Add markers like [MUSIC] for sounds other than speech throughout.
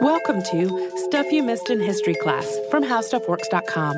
Welcome to Stuff You Missed in History Class from HowStuffWorks.com.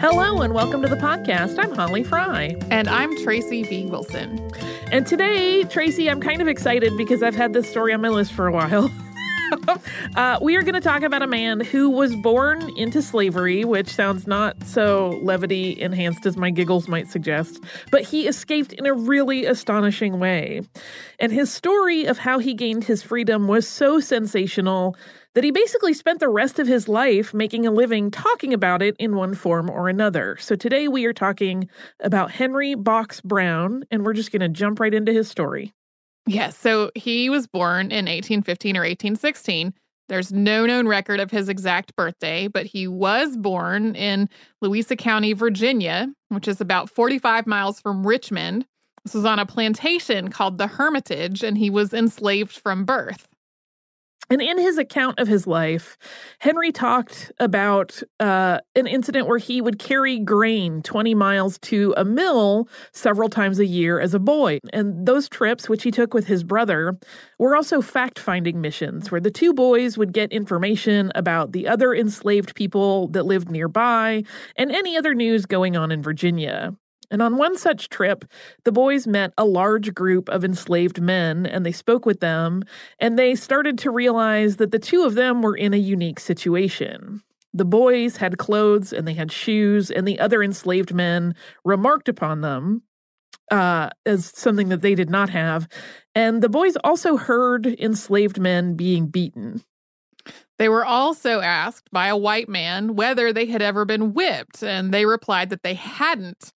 Hello and welcome to the podcast. I'm Holly Frey. And I'm Tracy V. Wilson. And today, Tracy, I'm kind of excited because I've had this story on my list for a while. [LAUGHS] [LAUGHS] uh, we are going to talk about a man who was born into slavery, which sounds not so levity enhanced as my giggles might suggest, but he escaped in a really astonishing way. And his story of how he gained his freedom was so sensational that he basically spent the rest of his life making a living talking about it in one form or another. So today we are talking about Henry Box Brown, and we're just going to jump right into his story. Yes. So he was born in 1815 or 1816. There's no known record of his exact birthday, but he was born in Louisa County, Virginia, which is about 45 miles from Richmond. This was on a plantation called the Hermitage, and he was enslaved from birth. And in his account of his life, Henry talked about uh, an incident where he would carry grain 20 miles to a mill several times a year as a boy. And those trips, which he took with his brother, were also fact finding missions where the two boys would get information about the other enslaved people that lived nearby and any other news going on in Virginia. And on one such trip, the boys met a large group of enslaved men and they spoke with them, and they started to realize that the two of them were in a unique situation. The boys had clothes and they had shoes, and the other enslaved men remarked upon them uh, as something that they did not have. And the boys also heard enslaved men being beaten. They were also asked by a white man whether they had ever been whipped, and they replied that they hadn't.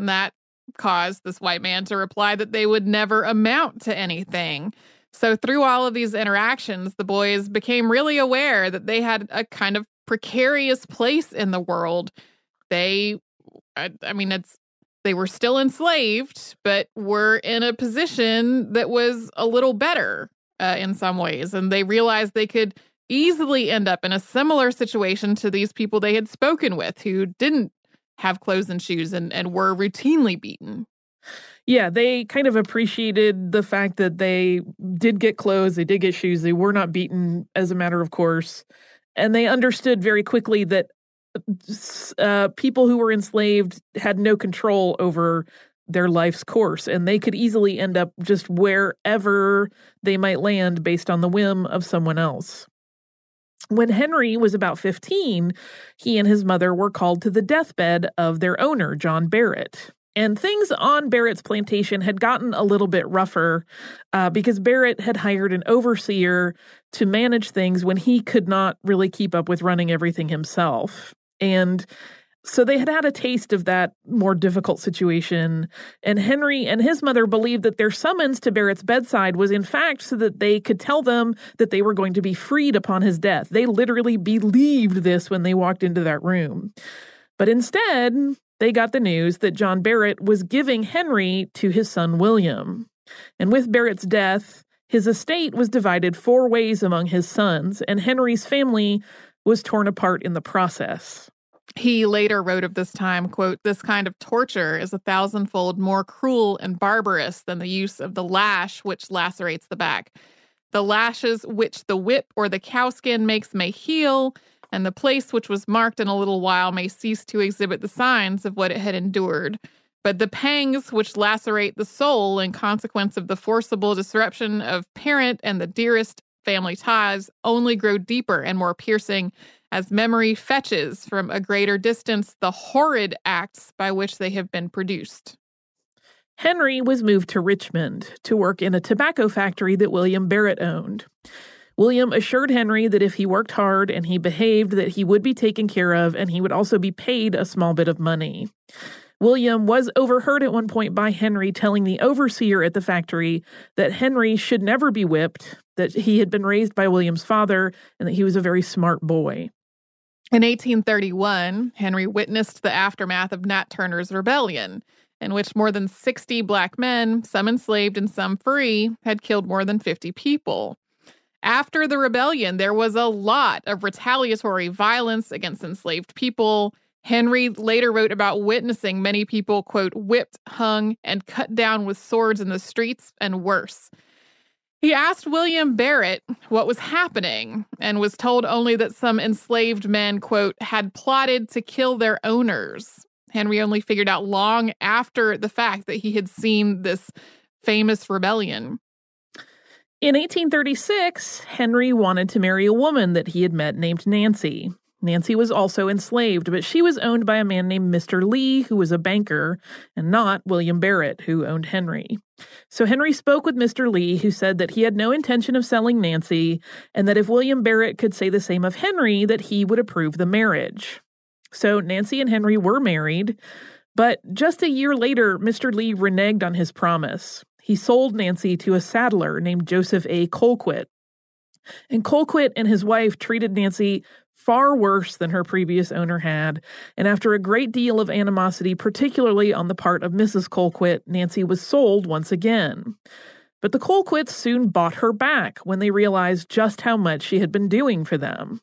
And that caused this white man to reply that they would never amount to anything. So, through all of these interactions, the boys became really aware that they had a kind of precarious place in the world. They, I, I mean, it's, they were still enslaved, but were in a position that was a little better uh, in some ways. And they realized they could easily end up in a similar situation to these people they had spoken with who didn't have clothes and shoes and, and were routinely beaten. Yeah, they kind of appreciated the fact that they did get clothes, they did get shoes, they were not beaten as a matter of course. And they understood very quickly that uh, people who were enslaved had no control over their life's course and they could easily end up just wherever they might land based on the whim of someone else. When Henry was about 15, he and his mother were called to the deathbed of their owner, John Barrett. And things on Barrett's plantation had gotten a little bit rougher uh, because Barrett had hired an overseer to manage things when he could not really keep up with running everything himself. And so they had had a taste of that more difficult situation, and Henry and his mother believed that their summons to Barrett's bedside was in fact so that they could tell them that they were going to be freed upon his death. They literally believed this when they walked into that room. But instead, they got the news that John Barrett was giving Henry to his son William. And with Barrett's death, his estate was divided four ways among his sons, and Henry's family was torn apart in the process. He later wrote of this time, quote, this kind of torture is a thousandfold more cruel and barbarous than the use of the lash which lacerates the back. The lashes which the whip or the cowskin makes may heal, and the place which was marked in a little while may cease to exhibit the signs of what it had endured. But the pangs which lacerate the soul in consequence of the forcible disruption of parent and the dearest family ties only grow deeper and more piercing as memory fetches from a greater distance the horrid acts by which they have been produced. Henry was moved to Richmond to work in a tobacco factory that William Barrett owned. William assured Henry that if he worked hard and he behaved that he would be taken care of and he would also be paid a small bit of money. William was overheard at one point by Henry telling the overseer at the factory that Henry should never be whipped, that he had been raised by William's father, and that he was a very smart boy. In 1831, Henry witnessed the aftermath of Nat Turner's rebellion, in which more than 60 black men, some enslaved and some free, had killed more than 50 people. After the rebellion, there was a lot of retaliatory violence against enslaved people, Henry later wrote about witnessing many people, quote, whipped, hung, and cut down with swords in the streets and worse. He asked William Barrett what was happening and was told only that some enslaved men, quote, had plotted to kill their owners. Henry only figured out long after the fact that he had seen this famous rebellion. In 1836, Henry wanted to marry a woman that he had met named Nancy. Nancy was also enslaved, but she was owned by a man named Mr. Lee, who was a banker, and not William Barrett, who owned Henry. So Henry spoke with Mr. Lee, who said that he had no intention of selling Nancy, and that if William Barrett could say the same of Henry, that he would approve the marriage. So Nancy and Henry were married, but just a year later, Mr. Lee reneged on his promise. He sold Nancy to a saddler named Joseph A. Colquitt. And Colquitt and his wife treated Nancy far worse than her previous owner had, and after a great deal of animosity, particularly on the part of Mrs. Colquitt, Nancy was sold once again. But the Colquitts soon bought her back when they realized just how much she had been doing for them.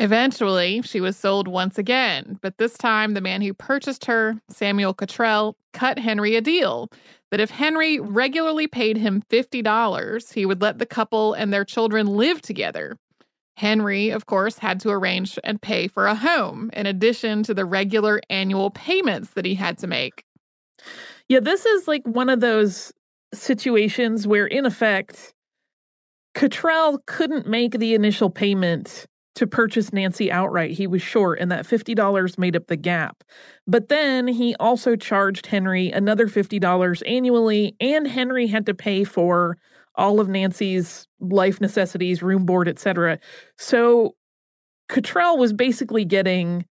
Eventually, she was sold once again, but this time the man who purchased her, Samuel Cottrell, cut Henry a deal that if Henry regularly paid him $50, he would let the couple and their children live together. Henry, of course, had to arrange and pay for a home in addition to the regular annual payments that he had to make. Yeah, this is like one of those situations where, in effect, Cottrell couldn't make the initial payment to purchase Nancy outright. He was short, and that $50 made up the gap. But then he also charged Henry another $50 annually, and Henry had to pay for all of Nancy's life necessities, room board, etc. So Cottrell was basically getting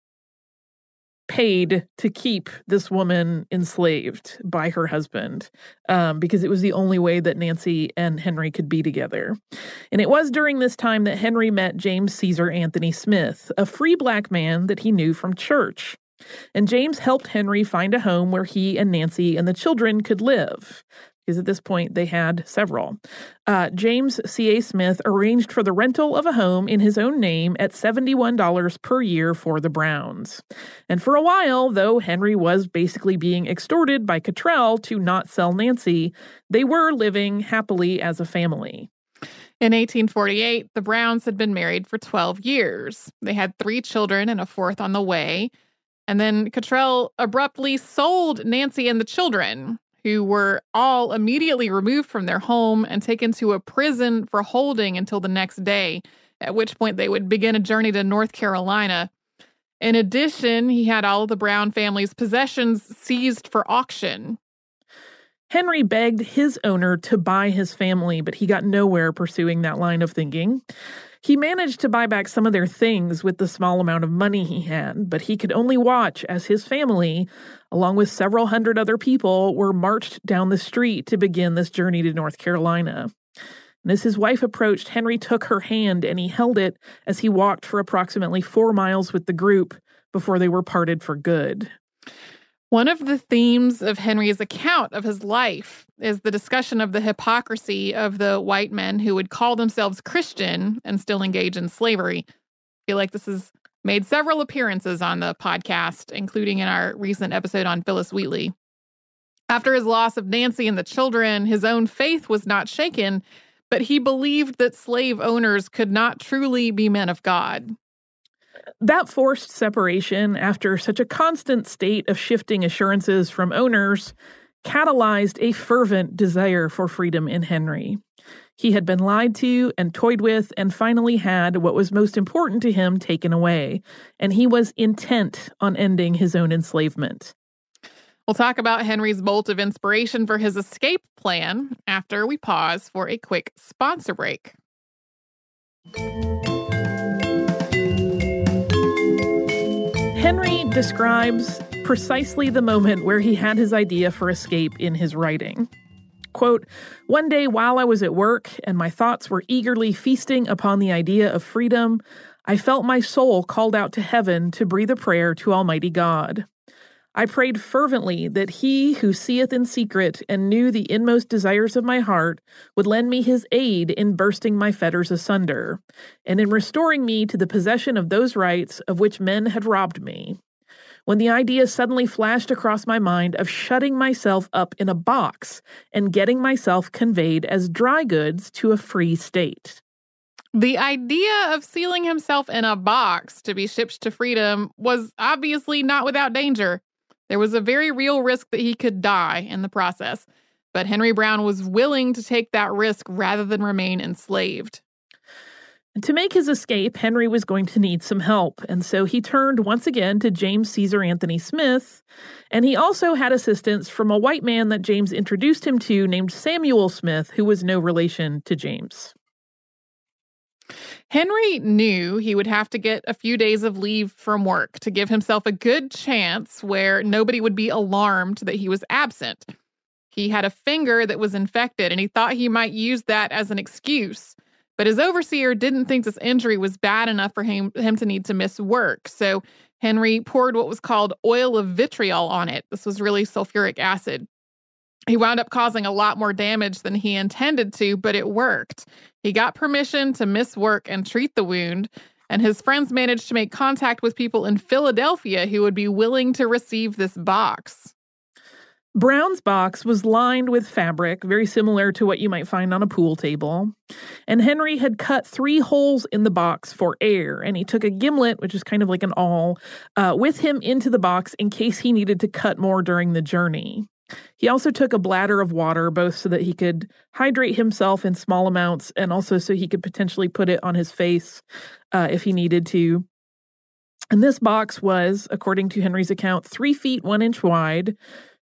paid to keep this woman enslaved by her husband um, because it was the only way that Nancy and Henry could be together. And it was during this time that Henry met James Caesar Anthony Smith, a free black man that he knew from church. And James helped Henry find a home where he and Nancy and the children could live because at this point they had several. Uh, James C.A. Smith arranged for the rental of a home in his own name at $71 per year for the Browns. And for a while, though Henry was basically being extorted by Cottrell to not sell Nancy, they were living happily as a family. In 1848, the Browns had been married for 12 years. They had three children and a fourth on the way. And then Cottrell abruptly sold Nancy and the children who were all immediately removed from their home and taken to a prison for holding until the next day, at which point they would begin a journey to North Carolina. In addition, he had all of the Brown family's possessions seized for auction. Henry begged his owner to buy his family, but he got nowhere pursuing that line of thinking. He managed to buy back some of their things with the small amount of money he had, but he could only watch as his family, along with several hundred other people, were marched down the street to begin this journey to North Carolina. And as his wife approached, Henry took her hand and he held it as he walked for approximately four miles with the group before they were parted for good. One of the themes of Henry's account of his life is the discussion of the hypocrisy of the white men who would call themselves Christian and still engage in slavery. I feel like this has made several appearances on the podcast, including in our recent episode on Phillis Wheatley. After his loss of Nancy and the children, his own faith was not shaken, but he believed that slave owners could not truly be men of God. That forced separation, after such a constant state of shifting assurances from owners, catalyzed a fervent desire for freedom in Henry. He had been lied to and toyed with, and finally had what was most important to him taken away, and he was intent on ending his own enslavement. We'll talk about Henry's bolt of inspiration for his escape plan after we pause for a quick sponsor break. Henry describes precisely the moment where he had his idea for escape in his writing. Quote, One day while I was at work and my thoughts were eagerly feasting upon the idea of freedom, I felt my soul called out to heaven to breathe a prayer to Almighty God. I prayed fervently that he who seeth in secret and knew the inmost desires of my heart would lend me his aid in bursting my fetters asunder, and in restoring me to the possession of those rights of which men had robbed me. When the idea suddenly flashed across my mind of shutting myself up in a box and getting myself conveyed as dry goods to a free state. The idea of sealing himself in a box to be shipped to freedom was obviously not without danger. There was a very real risk that he could die in the process, but Henry Brown was willing to take that risk rather than remain enslaved. To make his escape, Henry was going to need some help, and so he turned once again to James Caesar Anthony Smith, and he also had assistance from a white man that James introduced him to named Samuel Smith, who was no relation to James. Henry knew he would have to get a few days of leave from work to give himself a good chance where nobody would be alarmed that he was absent. He had a finger that was infected and he thought he might use that as an excuse. But his overseer didn't think this injury was bad enough for him, him to need to miss work. So Henry poured what was called oil of vitriol on it. This was really sulfuric acid. He wound up causing a lot more damage than he intended to, but it worked. He got permission to miss work and treat the wound, and his friends managed to make contact with people in Philadelphia who would be willing to receive this box. Brown's box was lined with fabric, very similar to what you might find on a pool table. And Henry had cut three holes in the box for air, and he took a gimlet, which is kind of like an awl, uh, with him into the box in case he needed to cut more during the journey. He also took a bladder of water, both so that he could hydrate himself in small amounts and also so he could potentially put it on his face uh, if he needed to. And this box was, according to Henry's account, three feet one inch wide,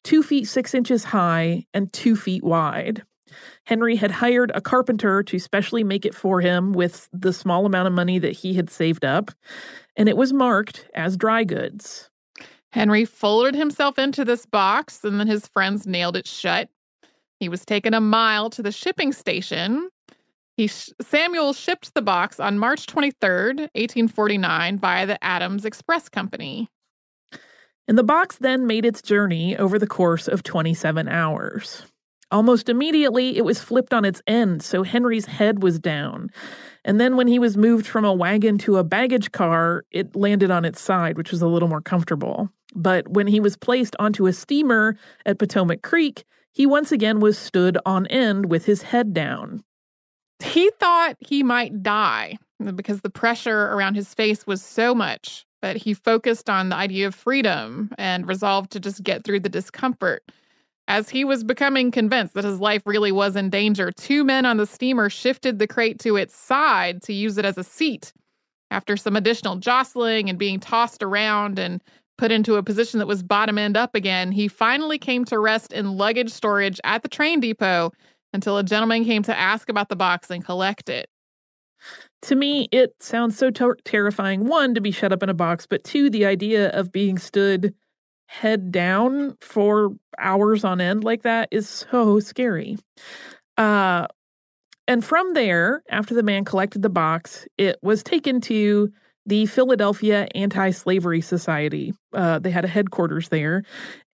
two feet six inches high, and two feet wide. Henry had hired a carpenter to specially make it for him with the small amount of money that he had saved up, and it was marked as dry goods. Henry folded himself into this box and then his friends nailed it shut. He was taken a mile to the shipping station. He sh- Samuel shipped the box on March 23rd, 1849, via the Adams Express Company. And the box then made its journey over the course of 27 hours. Almost immediately, it was flipped on its end, so Henry's head was down. And then, when he was moved from a wagon to a baggage car, it landed on its side, which was a little more comfortable. But when he was placed onto a steamer at Potomac Creek, he once again was stood on end with his head down. He thought he might die because the pressure around his face was so much, but he focused on the idea of freedom and resolved to just get through the discomfort. As he was becoming convinced that his life really was in danger, two men on the steamer shifted the crate to its side to use it as a seat. After some additional jostling and being tossed around and put into a position that was bottom end up again, he finally came to rest in luggage storage at the train depot until a gentleman came to ask about the box and collect it. To me, it sounds so ter- terrifying one, to be shut up in a box, but two, the idea of being stood head down for hours on end like that is so scary. Uh, and from there, after the man collected the box, it was taken to the Philadelphia Anti Slavery Society. Uh, they had a headquarters there.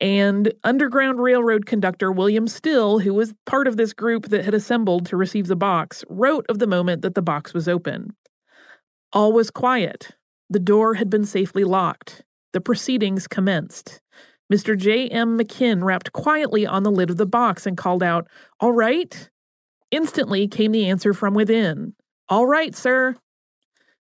And Underground Railroad conductor William Still, who was part of this group that had assembled to receive the box, wrote of the moment that the box was open. All was quiet. The door had been safely locked. The proceedings commenced. Mr. J. M. McKim rapped quietly on the lid of the box and called out, All right? Instantly came the answer from within All right, sir.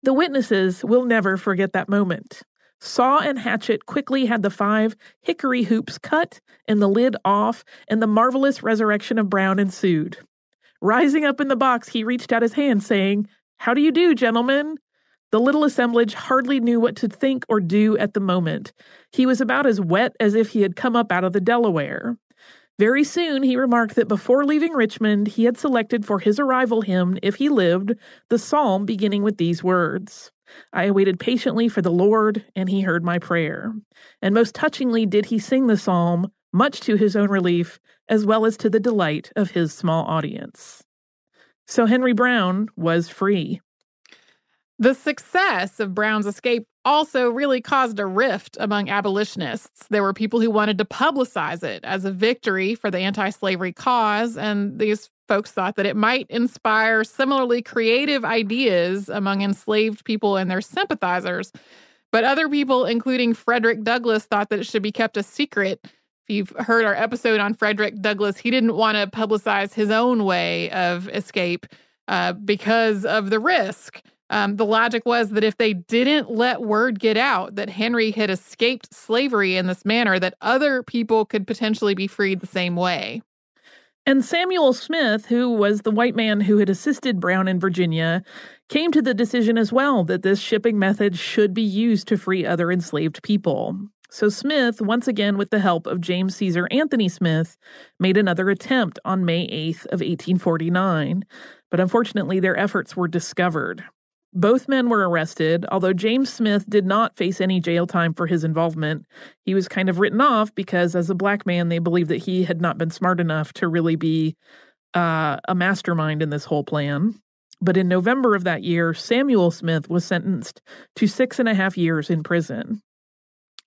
The witnesses will never forget that moment. Saw and hatchet quickly had the five hickory hoops cut and the lid off, and the marvelous resurrection of Brown ensued. Rising up in the box, he reached out his hand, saying, How do you do, gentlemen? The little assemblage hardly knew what to think or do at the moment. He was about as wet as if he had come up out of the Delaware. Very soon he remarked that before leaving Richmond, he had selected for his arrival hymn, if he lived, the psalm beginning with these words I waited patiently for the Lord, and he heard my prayer. And most touchingly did he sing the psalm, much to his own relief, as well as to the delight of his small audience. So Henry Brown was free. The success of Brown's escape also really caused a rift among abolitionists. There were people who wanted to publicize it as a victory for the anti slavery cause, and these folks thought that it might inspire similarly creative ideas among enslaved people and their sympathizers. But other people, including Frederick Douglass, thought that it should be kept a secret. If you've heard our episode on Frederick Douglass, he didn't want to publicize his own way of escape uh, because of the risk. Um, the logic was that if they didn't let word get out that Henry had escaped slavery in this manner, that other people could potentially be freed the same way. And Samuel Smith, who was the white man who had assisted Brown in Virginia, came to the decision as well that this shipping method should be used to free other enslaved people. So Smith, once again with the help of James Caesar Anthony Smith, made another attempt on May 8th of 1849, but unfortunately their efforts were discovered. Both men were arrested, although James Smith did not face any jail time for his involvement. He was kind of written off because, as a black man, they believed that he had not been smart enough to really be uh, a mastermind in this whole plan. But in November of that year, Samuel Smith was sentenced to six and a half years in prison.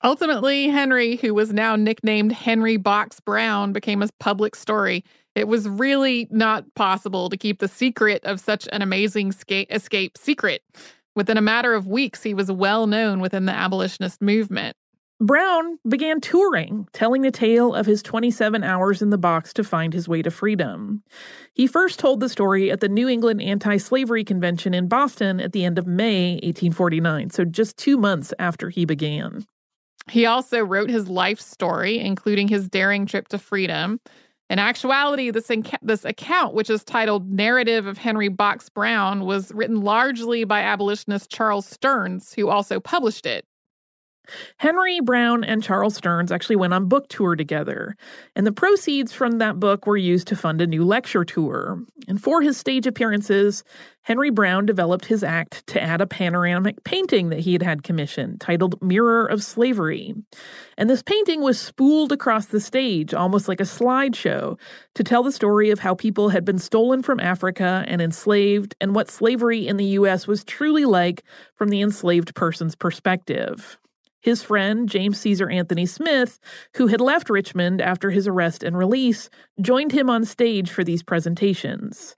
Ultimately, Henry, who was now nicknamed Henry Box Brown, became a public story. It was really not possible to keep the secret of such an amazing escape secret. Within a matter of weeks, he was well known within the abolitionist movement. Brown began touring, telling the tale of his 27 hours in the box to find his way to freedom. He first told the story at the New England Anti Slavery Convention in Boston at the end of May 1849, so just two months after he began. He also wrote his life story, including his daring trip to freedom. In actuality, this, inca- this account, which is titled Narrative of Henry Box Brown, was written largely by abolitionist Charles Stearns, who also published it. Henry Brown and Charles Stearns actually went on book tour together, and the proceeds from that book were used to fund a new lecture tour. And for his stage appearances, Henry Brown developed his act to add a panoramic painting that he had had commissioned titled Mirror of Slavery. And this painting was spooled across the stage, almost like a slideshow, to tell the story of how people had been stolen from Africa and enslaved, and what slavery in the U.S. was truly like from the enslaved person's perspective. His friend, James Caesar Anthony Smith, who had left Richmond after his arrest and release, joined him on stage for these presentations.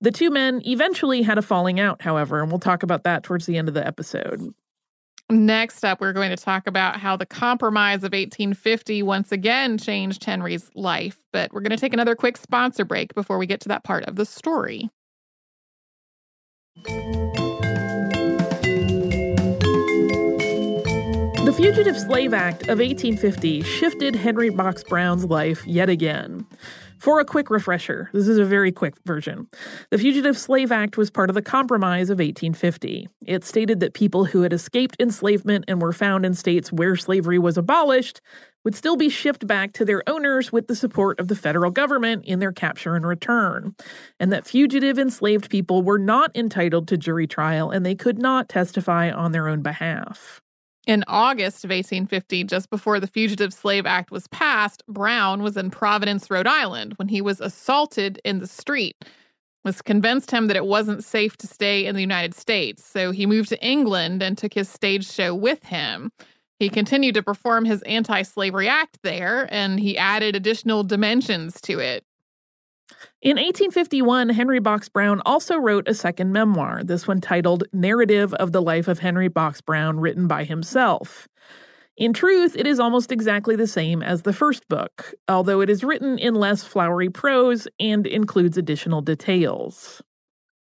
The two men eventually had a falling out, however, and we'll talk about that towards the end of the episode. Next up, we're going to talk about how the Compromise of 1850 once again changed Henry's life. But we're going to take another quick sponsor break before we get to that part of the story. Fugitive Slave Act of 1850 shifted Henry Box Brown's life yet again. For a quick refresher, this is a very quick version. The Fugitive Slave Act was part of the Compromise of 1850. It stated that people who had escaped enslavement and were found in states where slavery was abolished would still be shipped back to their owners with the support of the federal government in their capture and return, and that fugitive enslaved people were not entitled to jury trial and they could not testify on their own behalf. In August of 1850, just before the Fugitive Slave Act was passed, Brown was in Providence, Rhode Island, when he was assaulted in the street. Was convinced him that it wasn't safe to stay in the United States, so he moved to England and took his stage show with him. He continued to perform his anti slavery act there, and he added additional dimensions to it. In 1851, Henry Box Brown also wrote a second memoir, this one titled Narrative of the Life of Henry Box Brown, written by himself. In truth, it is almost exactly the same as the first book, although it is written in less flowery prose and includes additional details.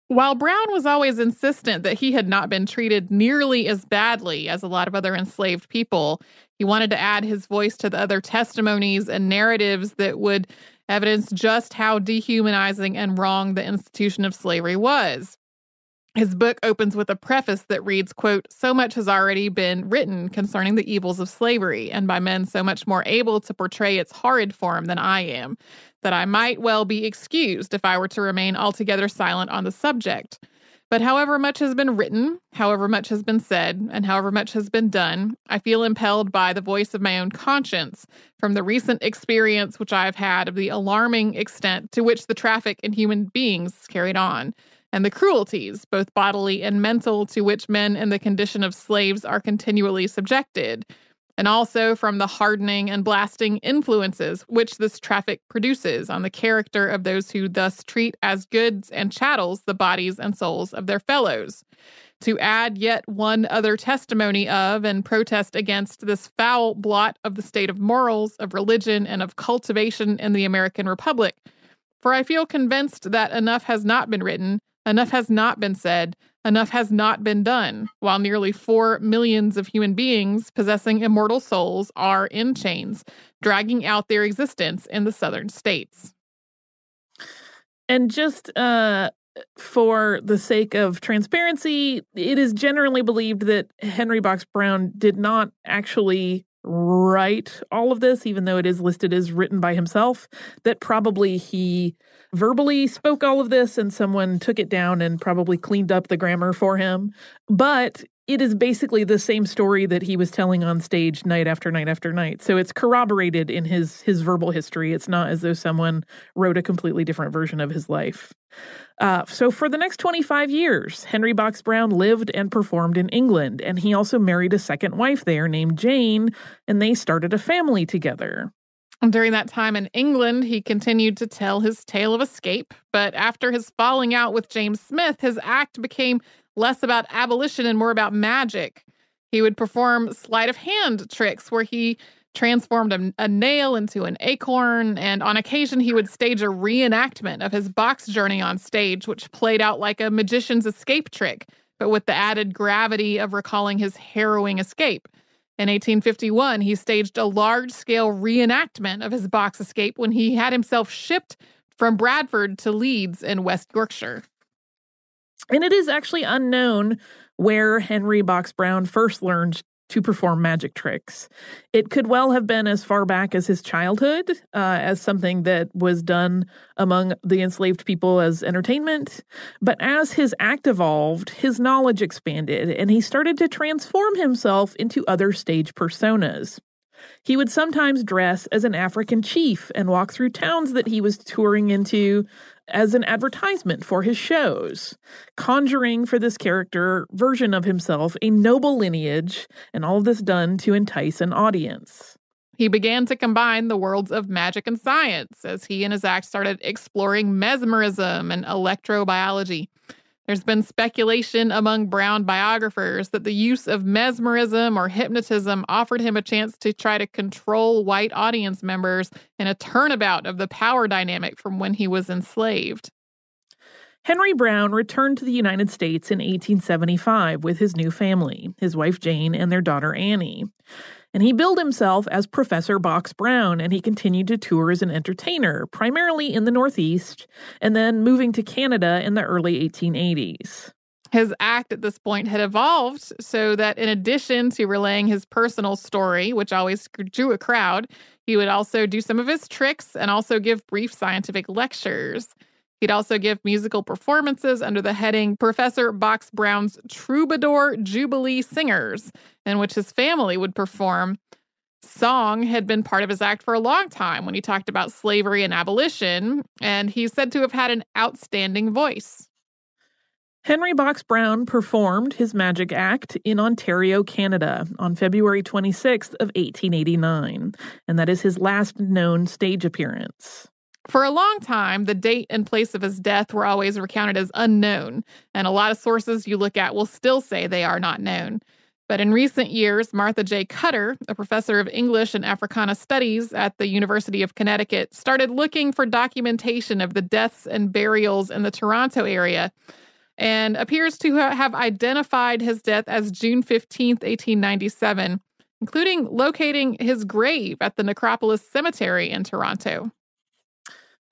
While Brown was always insistent that he had not been treated nearly as badly as a lot of other enslaved people, he wanted to add his voice to the other testimonies and narratives that would evidence just how dehumanizing and wrong the institution of slavery was. His book opens with a preface that reads, quote, So much has already been written concerning the evils of slavery, and by men so much more able to portray its horrid form than I am, that I might well be excused if I were to remain altogether silent on the subject. But however much has been written, however much has been said, and however much has been done, I feel impelled by the voice of my own conscience from the recent experience which I have had of the alarming extent to which the traffic in human beings is carried on, and the cruelties, both bodily and mental, to which men in the condition of slaves are continually subjected, and also from the hardening and blasting influences which this traffic produces on the character of those who thus treat as goods and chattels the bodies and souls of their fellows. To add yet one other testimony of and protest against this foul blot of the state of morals, of religion, and of cultivation in the American Republic. For I feel convinced that enough has not been written, enough has not been said, enough has not been done, while nearly four millions of human beings possessing immortal souls are in chains, dragging out their existence in the southern states. And just uh, for the sake of transparency, it is generally believed that Henry Box Brown did not actually write all of this, even though it is listed as written by himself, that probably he verbally spoke all of this and someone took it down and probably cleaned up the grammar for him. But it is basically the same story that he was telling on stage night after night after night. So it's corroborated in his his verbal history. It's not as though someone wrote a completely different version of his life. Uh, so for the next 25 years, Henry Box Brown lived and performed in England, and he also married a second wife there named Jane, and they started a family together. During that time in England, he continued to tell his tale of escape, but after his falling out with James Smith, his act became less about abolition and more about magic. He would perform sleight of hand tricks where he transformed a, a, nail into an acorn, and on occasion he would stage a reenactment of his box journey on stage, which played out like a magician's escape trick, but with the added gravity of recalling his harrowing escape. In 1851, he staged a large scale reenactment of his box escape when he had himself shipped from Bradford to Leeds in West Yorkshire. And it is actually unknown where Henry Box Brown first learned to perform magic tricks. It could well have been as far back as his childhood, uh, as something that was done among the enslaved people as entertainment. But as his act evolved, his knowledge expanded, and he started to transform himself into other stage personas. He would sometimes dress as an African chief and walk through towns that he was touring into as an advertisement for his shows, conjuring for this character version of himself a noble lineage, and all this done to entice an audience. He began to combine the worlds of magic and science as he and his act started exploring mesmerism and electrobiology. There's been speculation among Brown biographers that the use of mesmerism or hypnotism offered him a chance to try to control white audience members in a turnabout of the power dynamic from when he was enslaved. Henry Brown returned to the United States in 1875 with his new family, his wife Jane and their daughter Annie and he billed himself as Professor Box Brown, and he continued to tour as an entertainer, primarily in the Northeast, and then moving to Canada in the early 1880s. His act at this point had evolved so that in addition to relaying his personal story, which always drew a crowd, he would also do some of his tricks and also give brief scientific lectures. He'd also give musical performances under the heading Professor Box Brown's Troubadour Jubilee Singers, in which his family would perform. Song had been part of his act for a long time when he talked about slavery and abolition, and he's said to have had an outstanding voice. Henry Box Brown performed his magic act in Ontario, Canada on February 26th of 1889, and that is his last known stage appearance. For a long time, the date and place of his death were always recounted as unknown, and a lot of sources you look at will still say they are not known. But in recent years, Martha J. Cutter, a professor of English and Africana Studies at the University of Connecticut, started looking for documentation of the deaths and burials in the Toronto area and appears to have identified his death as June 15, 1897, including locating his grave at the Necropolis Cemetery in Toronto.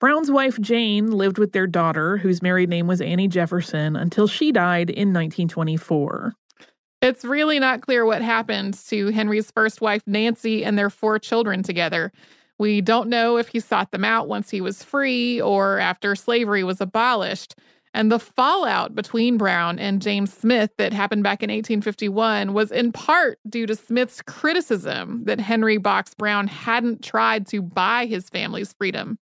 Brown's wife Jane lived with their daughter, whose married name was Annie Jefferson, until she died in 1924. It's really not clear what happened to Henry's first wife, Nancy, and their four children together. We don't know if he sought them out once he was free or after slavery was abolished. And the fallout between Brown and James Smith that happened back in 1851 was in part due to Smith's criticism that Henry Box Brown hadn't tried to buy his family's freedom.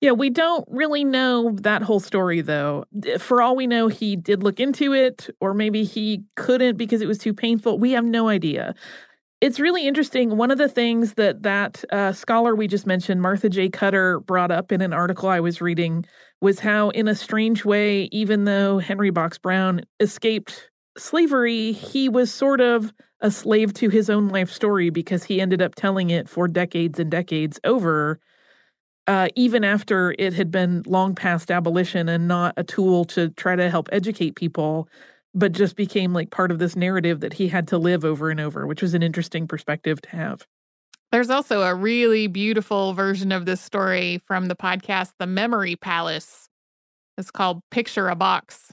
Yeah, we don't really know that whole story, though. For all we know, he did look into it, or maybe he couldn't because it was too painful. We have no idea. It's really interesting. One of the things that that uh, scholar we just mentioned, Martha J. Cutter, brought up in an article I was reading was how, in a strange way, even though Henry Box Brown escaped slavery, he was sort of a slave to his own life story because he ended up telling it for decades and decades over uh, even after it had been long past abolition and not a tool to try to help educate people, but just became like part of this narrative that he had to live over and over, which was an interesting perspective to have. There's also a really beautiful version of this story from the podcast The Memory Palace. It's called Picture a Box.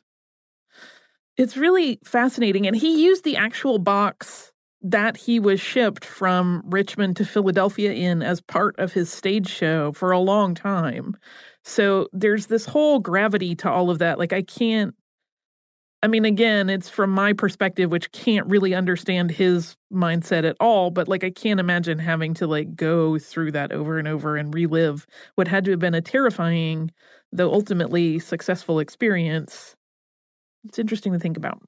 It's really fascinating. And he used the actual box that he was shipped from Richmond to Philadelphia in as part of his stage show for a long time. So there's this whole gravity to all of that. Like, I can't, I mean, again, it's from my perspective, which can't really understand his mindset at all, but like, I can't imagine having to like go through that over and over and relive what had to have been a terrifying, though ultimately successful experience. It's interesting to think about.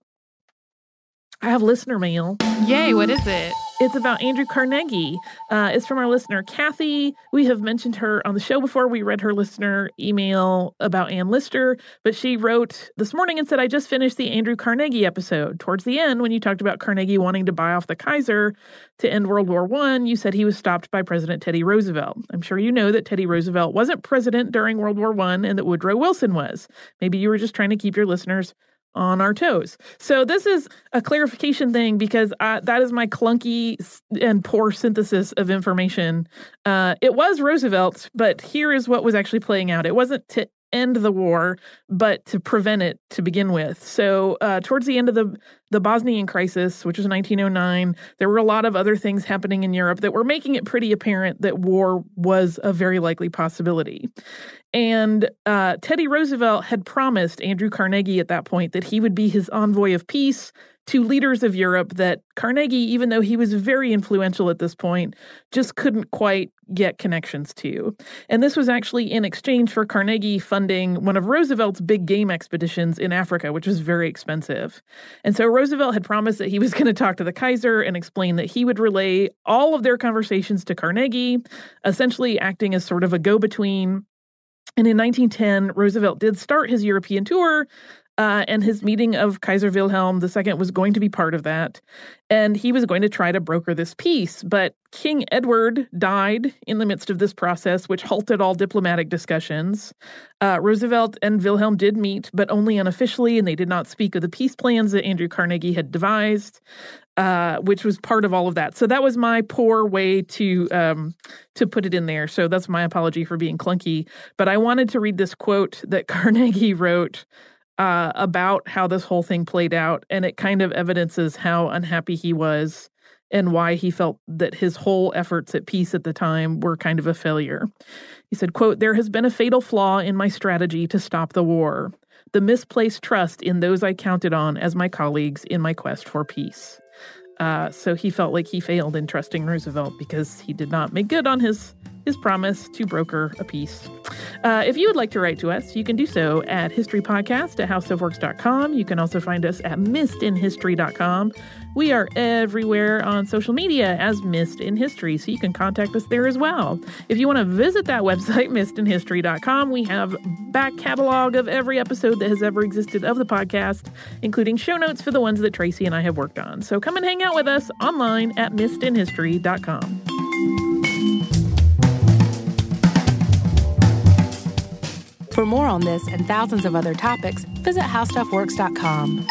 I have listener mail. Yay, what is it? It's about Andrew Carnegie. Uh, it's from our listener, Kathy. We have mentioned her on the show before. We read her listener email about Anne Lister, but she wrote this morning and said, I just finished the Andrew Carnegie episode. Towards the end, when you talked about Carnegie wanting to buy off the Kaiser to end World War One, you said he was stopped by President Teddy Roosevelt. I'm sure you know that Teddy Roosevelt wasn't president during World War One and that Woodrow Wilson was. Maybe you were just trying to keep your listeners on our toes. So this is a clarification thing because uh, that is my clunky and poor synthesis of information. Uh, it was Roosevelt, but here is what was actually playing out. It wasn't to end the war, but to prevent it to begin with. So uh, towards the end of the the Bosnian crisis, which was 1909, there were a lot of other things happening in Europe that were making it pretty apparent that war was a very likely possibility. And uh, Teddy Roosevelt had promised Andrew Carnegie at that point that he would be his envoy of peace to leaders of Europe that Carnegie, even though he was very influential at this point, just couldn't quite get connections to. And this was actually in exchange for Carnegie funding one of Roosevelt's big game expeditions in Africa, which was very expensive. And so Roosevelt had promised that he was going to talk to the Kaiser and explain that he would relay all of their conversations to Carnegie, essentially acting as sort of a go between and in 1910, Roosevelt did start his European tour, uh, and his meeting of Kaiser Wilhelm II was going to be part of that. And he was going to try to broker this peace. But King Edward died in the midst of this process, which halted all diplomatic discussions. Uh, Roosevelt and Wilhelm did meet, but only unofficially, and they did not speak of the peace plans that Andrew Carnegie had devised. Uh, which was part of all of that. So that was my poor way to um, to put it in there. So that's my apology for being clunky. But I wanted to read this quote that [LAUGHS] Carnegie wrote uh, about how this whole thing played out, and it kind of evidences how unhappy he was and why he felt that his whole efforts at peace at the time were kind of a failure. He said, quote, There has been a fatal flaw in my strategy to stop the war, the misplaced trust in those I counted on as my colleagues in my quest for peace. Uh, so he felt like he failed in trusting Roosevelt because he did not make good on his his promise to broker a peace. Uh, if you would like to write to us, you can do so at historypodcast at howstuffworks.com. You can also find us at missedinhistory.com. We are everywhere on social media as Missed in History, so you can contact us there as well. If you want to visit that website, [LAUGHS] missedinhistory.com, we have back catalog of every episode that has ever existed of the podcast, including show notes for the ones that Tracy and I have worked on. So come and hang out with us online at missedinhistory.com. For more on this and thousands of other topics, visit howstuffworks.com.